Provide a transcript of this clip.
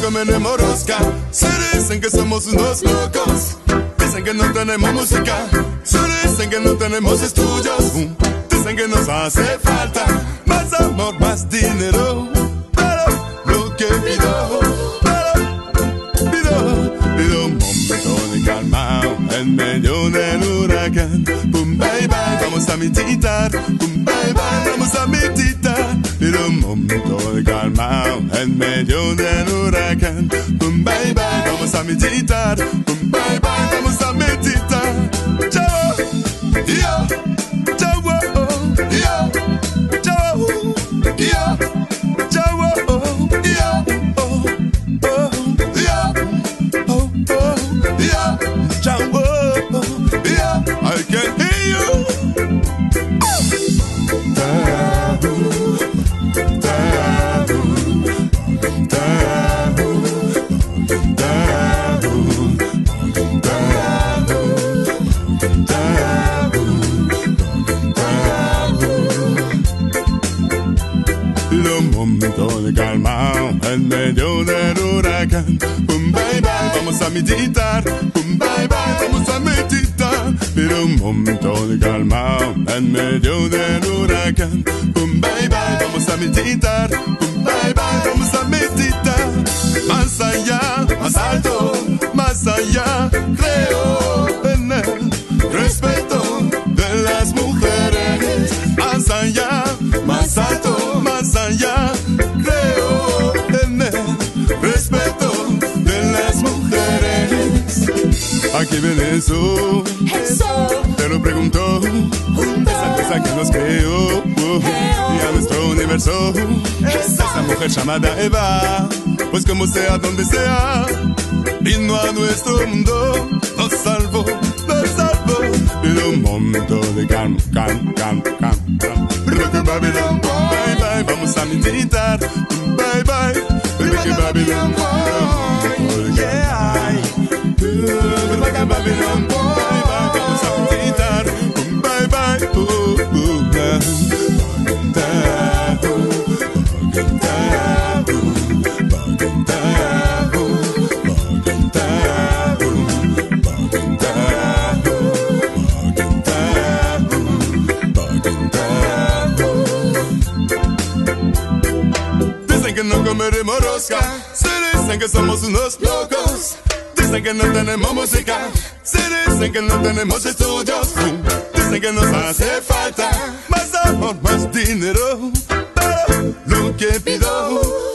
comeremos rosca. Se dicen que somos unos locos. Dicen que no tenemos música. Se dicen que no tenemos estudios. Dicen que nos hace falta más amor, más dinero. Bye, vamos a meditar. Pum, bye, bye, vamos a meditar. Pido un momento de calma en medio del huracán. Pum, bye, bye, vamos a meditar. Pum, bye, bye, vamos a meditar. Un momento de calma en medio del huracán. Pum, bye, bye, vamos a meditar. Pum, bye, bye, vamos a meditar. Pido un momento de calma en medio del huracán. Pum, bye, bye, vamos a meditar. Pum, bye, bye, vamos a meditar. Aquí viene eso, Eso, te lo pregunto. Esa cosa que nos creó y a nuestro universo. Es esa mujer llamada Eva. Pues como sea, donde sea, vino a nuestro mundo. Nos salvó, nos salvó. Pido un momento de calma, calma, calma, calma. Bye bye, vamos a meditar. Babylon, bye bye, vamos a meditar. Bye bye, oh, Dicen que no comeremos rosca. Se dicen que somos unos locos. Dicen que no tenemos música. Se dicen que no tenemos estudios. Dicen que nos hace falta más amor, más dinero. Pero lo que pido